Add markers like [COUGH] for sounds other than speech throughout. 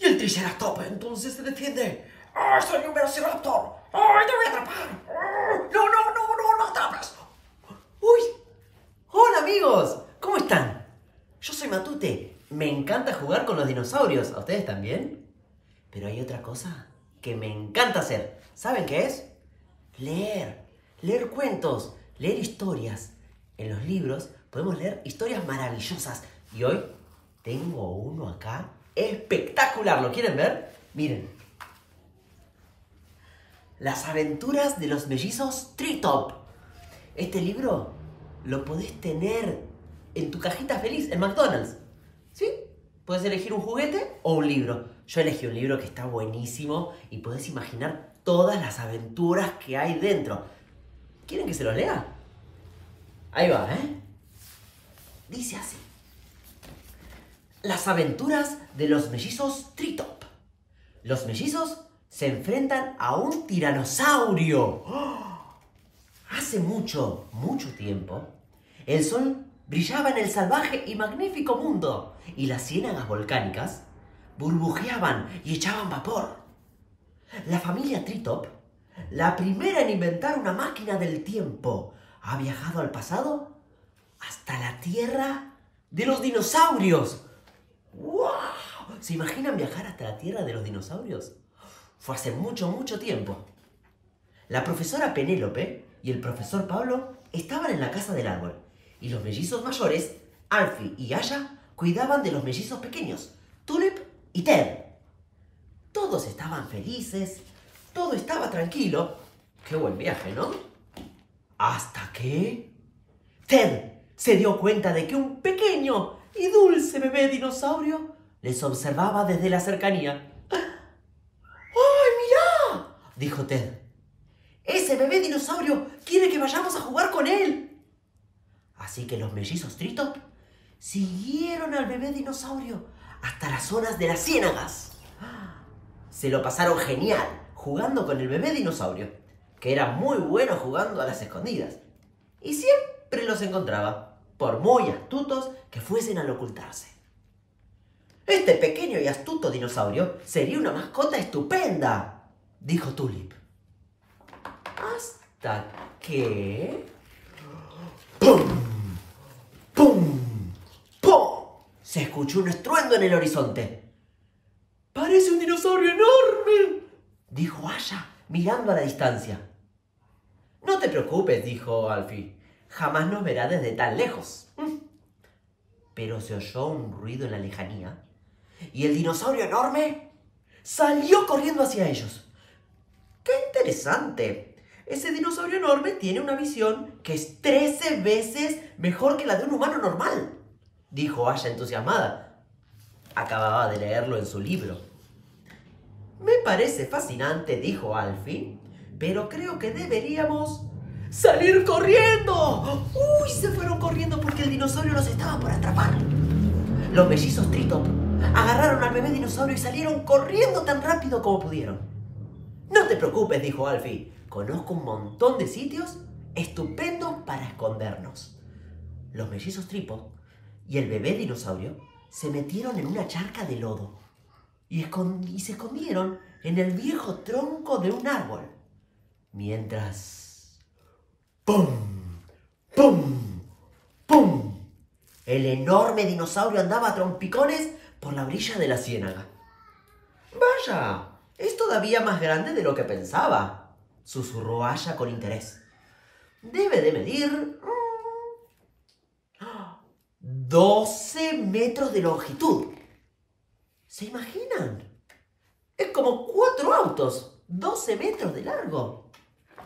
Y el Triceratops entonces se defiende. ¡Ah, soy un Velociraptor! ¡Ay, te voy a atrapar! ¡Ah! ¡No, no, no, no, no atrapas! ¡Uy! ¡Hola, amigos! ¿Cómo están? Yo soy Matute. Me encanta jugar con los dinosaurios. ¿A ustedes también? Pero hay otra cosa que me encanta hacer. ¿Saben qué es? Leer. Leer cuentos. Leer historias. En los libros podemos leer historias maravillosas. Y hoy tengo uno acá espectacular. ¿Lo quieren ver? Miren. Las aventuras de los mellizos Treetop. Este libro lo podés tener en tu cajita feliz en McDonald's. ¿Sí? Puedes elegir un juguete o un libro. Yo elegí un libro que está buenísimo y podés imaginar todas las aventuras que hay dentro. ¿Quieren que se los lea? Ahí va, ¿eh? Dice así. Las aventuras de los mellizos Tritop. Los mellizos se enfrentan a un tiranosaurio. [GASPS] Hace mucho, mucho tiempo, el sol brillaba en el salvaje y magnífico mundo y las ciénagas volcánicas burbujeaban y echaban vapor. La familia Tritop, la primera en inventar una máquina del tiempo, ha viajado al pasado hasta la tierra de los dinosaurios. ¡Wow! ¿Se imaginan viajar hasta la tierra de los dinosaurios? Fue hace mucho, mucho tiempo. La profesora Penélope y el profesor Pablo estaban en la casa del árbol y los mellizos mayores, Alfie y Aya, cuidaban de los mellizos pequeños, Tulip y Ted. Todos estaban felices, todo estaba tranquilo. Qué buen viaje, ¿no? Hasta que... Ted se dio cuenta de que un pequeño y dulce bebé dinosaurio les observaba desde la cercanía. ¡Ay, mirá! dijo Ted. Ese bebé dinosaurio quiere que vayamos a jugar con él. Así que los mellizos Tritop siguieron al bebé dinosaurio hasta las zonas de las ciénagas. Se lo pasaron genial jugando con el bebé dinosaurio, que era muy bueno jugando a las escondidas. Y siempre los encontraba, por muy astutos que fuesen al ocultarse. Este pequeño y astuto dinosaurio sería una mascota estupenda, dijo Tulip. Hasta que... ¡Pum! ¡Pum! ¡Pum! Se escuchó un estruendo en el horizonte. ¡Parece un dinosaurio enorme! dijo Aya, mirando a la distancia. No te preocupes, dijo Alfie. Jamás nos verá desde tan lejos. Pero se oyó un ruido en la lejanía y el dinosaurio enorme salió corriendo hacia ellos. ¡Qué interesante! Ese dinosaurio enorme tiene una visión que es 13 veces mejor que la de un humano normal, dijo Aya entusiasmada. Acababa de leerlo en su libro. Me parece fascinante, dijo Alfie, pero creo que deberíamos salir corriendo. ¡Uy! Se fueron corriendo porque el dinosaurio los estaba por atrapar. Los mellizos Tritop agarraron al bebé dinosaurio y salieron corriendo tan rápido como pudieron. No te preocupes, dijo Alfie. Conozco un montón de sitios estupendos para escondernos. Los mellizos Tripod y el bebé dinosaurio se metieron en una charca de lodo y, y se escondieron en el viejo tronco de un árbol. Mientras... ¡Pum! ¡Pum! ¡Pum! El enorme dinosaurio andaba a trompicones por la brilla de la ciénaga. Vaya, es todavía más grande de lo que pensaba, susurró Aya con interés. Debe de medir... 12 metros de longitud. ¿Se imaginan? Es como cuatro autos, 12 metros de largo.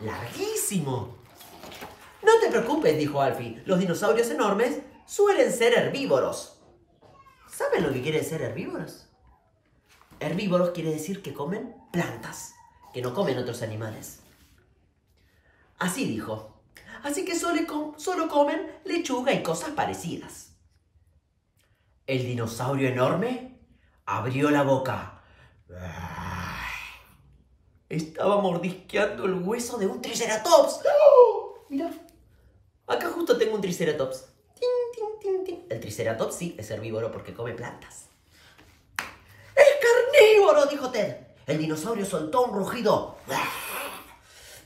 Larguísimo. No te preocupes, dijo Alfie. Los dinosaurios enormes suelen ser herbívoros. ¿Saben lo que quiere ser herbívoros? Herbívoros quiere decir que comen plantas, que no comen otros animales. Así dijo. Así que solo, comen lechuga y cosas parecidas. El dinosaurio enorme abrió la boca. Estaba mordisqueando el hueso de un triceratops. Mira, acá justo tengo un triceratops. El triceratops sí es herbívoro porque come plantas. ¡Es carnívoro! dijo Ted. El dinosaurio soltó un rugido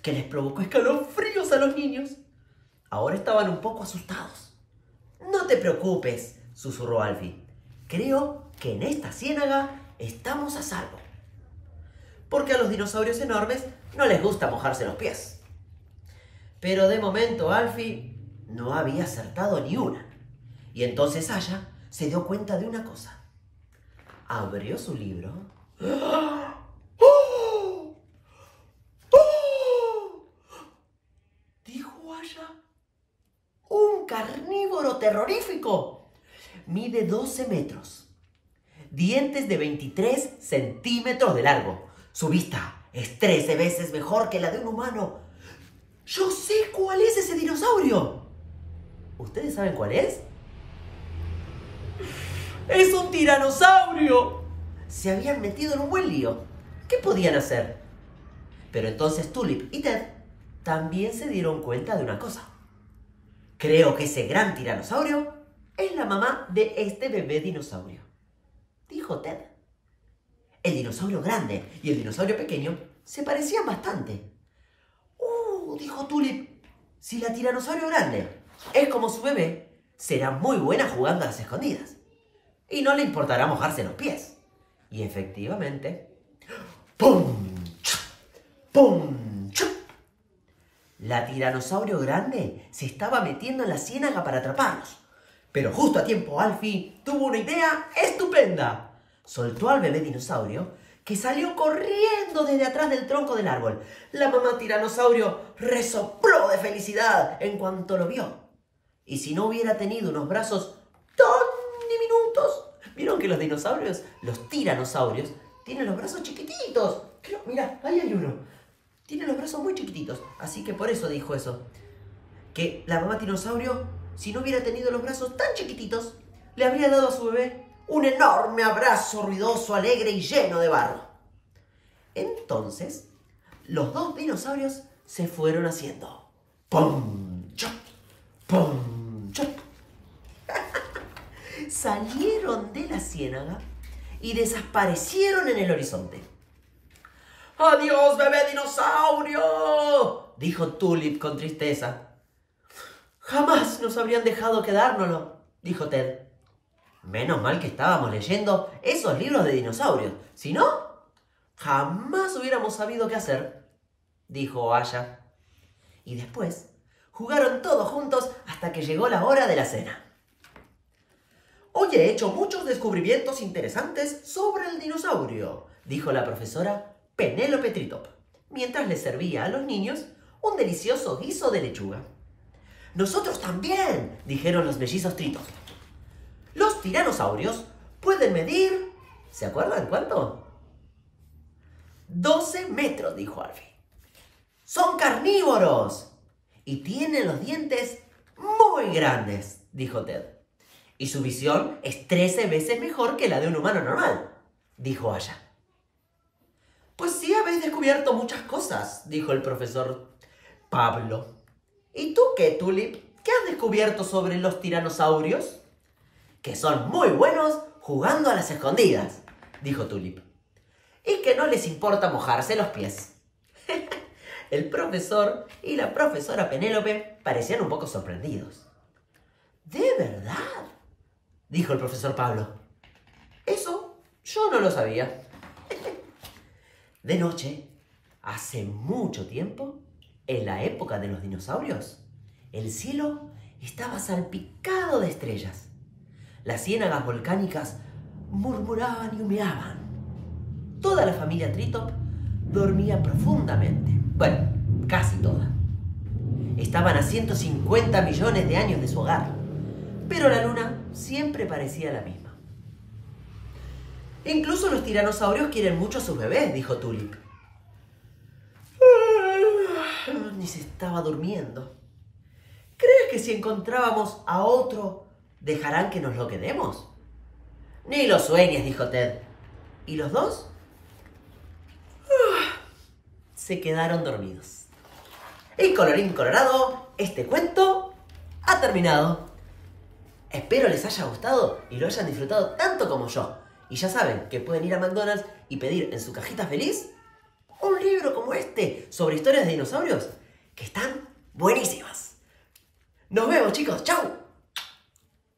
que les provocó escalofríos a los niños. Ahora estaban un poco asustados. No te preocupes, susurró Alfie. Creo que en esta ciénaga estamos a salvo. Porque a los dinosaurios enormes no les gusta mojarse los pies. Pero de momento Alfie no había acertado ni una. Y entonces Aya se dio cuenta de una cosa. Abrió su libro. [GASPS] ¡Oh! ¡Oh! Dijo Aya. Un carnívoro terrorífico. Mide 12 metros. Dientes de 23 centímetros de largo. Su vista es 13 veces mejor que la de un humano. Yo sé cuál es ese dinosaurio. ¿Ustedes saben cuál es? ¡Es un tiranosaurio! Se habían metido en un buen lío. ¿Qué podían hacer? Pero entonces Tulip y Ted también se dieron cuenta de una cosa. Creo que ese gran tiranosaurio es la mamá de este bebé dinosaurio, dijo Ted. El dinosaurio grande y el dinosaurio pequeño se parecían bastante. Dijo Tulip. Si la tiranosaurio grande es como su bebé, será muy buena jugando a las escondidas y no le importará mojarse los pies. Y efectivamente, ¡pum! ¡pum! La tiranosaurio grande se estaba metiendo en la ciénaga para atraparlos. Pero justo a tiempo Alfie tuvo una idea estupenda. Soltó al bebé dinosaurio que salió corriendo desde atrás del tronco del árbol. La mamá tiranosaurio resopló de felicidad en cuanto lo vio. Y si no hubiera tenido unos brazos ¿Vieron que los dinosaurios, los tiranosaurios, tienen los brazos chiquititos? mira, ahí hay uno. Tiene los brazos muy chiquititos. Así que por eso dijo eso. Que la mamá dinosaurio, si no hubiera tenido los brazos tan chiquititos, le habría dado a su bebé un enorme abrazo ruidoso, alegre y lleno de barro. Entonces, los dos dinosaurios se fueron haciendo. ¡Pum! ¡Chop! ¡Pum! ¡Chop! [LAUGHS] salieron de la ciénaga y desaparecieron en el horizonte. ¡Adiós, bebé dinosaurio! dijo Tulip con tristeza. Jamás nos habrían dejado quedárnoslo, dijo Ted. Menos mal que estábamos leyendo esos libros de dinosaurios. Si no, jamás hubiéramos sabido qué hacer, dijo Aya. Y después jugaron todos juntos hasta que llegó la hora de la cena. Hoy he hecho muchos descubrimientos interesantes sobre el dinosaurio, dijo la profesora Penélope Tritop, mientras le servía a los niños un delicioso guiso de lechuga. Nosotros también, dijeron los mellizos Tritop. Los tiranosaurios pueden medir... ¿Se acuerdan cuánto? 12 metros, dijo Alfie. Son carnívoros. Y tienen los dientes muy grandes, dijo Ted. Y su visión es 13 veces mejor que la de un humano normal, dijo Aya. Pues sí habéis descubierto muchas cosas, dijo el profesor Pablo. ¿Y tú qué, Tulip? ¿Qué has descubierto sobre los tiranosaurios? Que son muy buenos jugando a las escondidas, dijo Tulip. Y que no les importa mojarse los pies. [LAUGHS] el profesor y la profesora Penélope parecían un poco sorprendidos. ¿De verdad? dijo el profesor Pablo. Eso yo no lo sabía. [LAUGHS] De noche, hace mucho tiempo, en la época de los dinosaurios, el cielo estaba salpicado de estrellas. Las ciénagas volcánicas murmuraban y humeaban. Toda la familia Tritop dormía profundamente. Bueno, casi toda. Estaban a 150 millones de años de su hogar. Pero la luna siempre parecía la misma. Incluso los tiranosaurios quieren mucho a sus bebés, dijo Tulip. Ni se estaba durmiendo. ¿Crees que si encontrábamos a otro, dejarán que nos lo quedemos? Ni lo sueñes, dijo Ted. ¿Y los dos? Se quedaron dormidos. Y colorín colorado, este cuento ha terminado. Espero les haya gustado y lo hayan disfrutado tanto como yo. Y ya saben que pueden ir a McDonald's y pedir en su cajita feliz un libro como este sobre historias de dinosaurios que están buenísimas. Nos vemos chicos, chao.